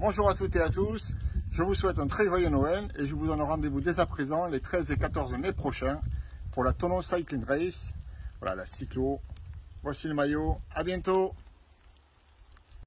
Bonjour à toutes et à tous, je vous souhaite un très joyeux Noël et je vous donne rendez-vous dès à présent les 13 et 14 mai prochains pour la Tono Cycling Race. Voilà la cyclo. Voici le maillot, à bientôt